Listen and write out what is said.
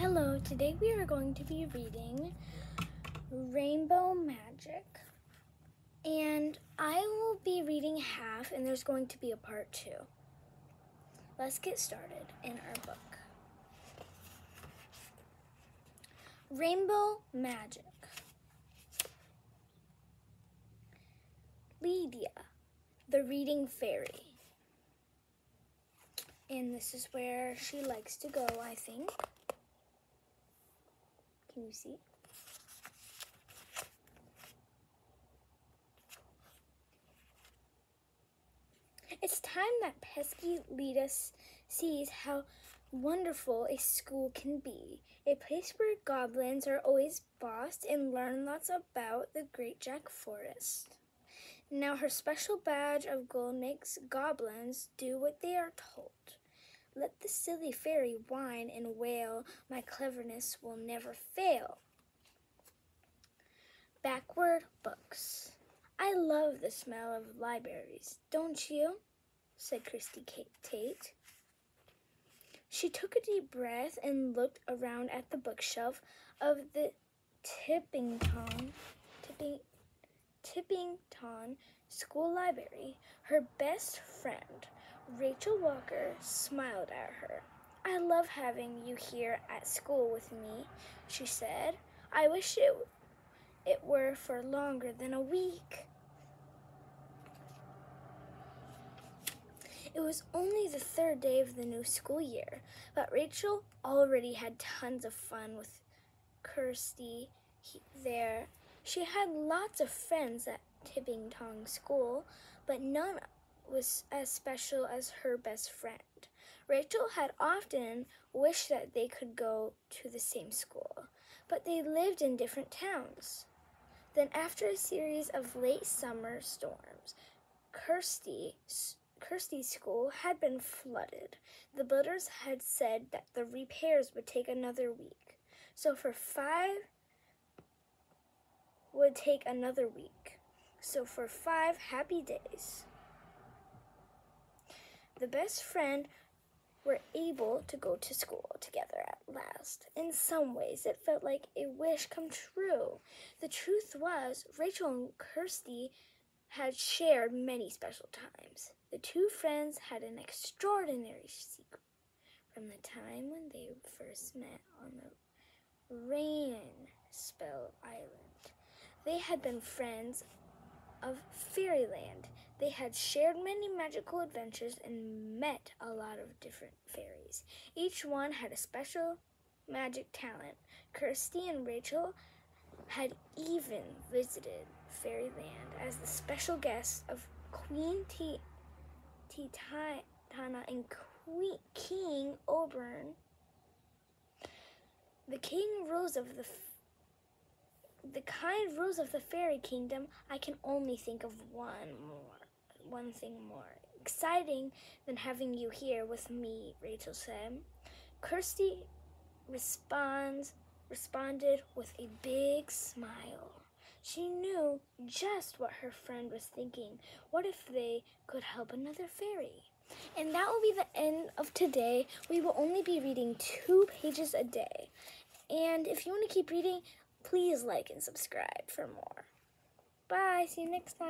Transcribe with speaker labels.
Speaker 1: Hello, today we are going to be reading Rainbow Magic. And I will be reading half, and there's going to be a part two. Let's get started in our book. Rainbow Magic. Lydia, the reading fairy. And this is where she likes to go, I think. It's time that pesky Lydia sees how wonderful a school can be. A place where goblins are always bossed and learn lots about the Great Jack Frost. Now her special badge of gold makes goblins do what they are told. Let the silly fairy whine and wail, my cleverness will never fail. Backward books. I love the smell of libraries, don't you? said Kate Tate. She took a deep breath and looked around at the bookshelf of the Tipping Tippington, Tipping, Tippington School Library. Her best friend, Rachel Walker smiled at her. I love having you here at school with me, she said. I wish it, it were for longer than a week. It was only the third day of the new school year, but Rachel already had tons of fun with Kirsty there. She had lots of friends at Tippington School, but none was as special as her best friend. Rachel had often wished that they could go to the same school, but they lived in different towns. Then, after a series of late summer storms, Kirsty, Kirsty's school had been flooded. The builders had said that the repairs would take another week. So, for five, would take another week. So, for five happy days, the best friend were able to go to school together at last. In some ways, it felt like a wish come true. The truth was, Rachel and Kirsty had shared many special times. The two friends had an extraordinary secret from the time when they first met on the Rain Spell Island. They had been friends of fairyland. They had shared many magical adventures and met a lot of different fairies. Each one had a special magic talent. Kirsty and Rachel had even visited fairyland as the special guests of Queen T- Titania and Queen King Oberon. The king rose of the the kind rules of the fairy kingdom, I can only think of one more, one thing more exciting than having you here with me, Rachel said. Kirsty responds, responded with a big smile. She knew just what her friend was thinking. What if they could help another fairy? And that will be the end of today. We will only be reading two pages a day. And if you want to keep reading, Please like and subscribe for more. Bye. See you next time.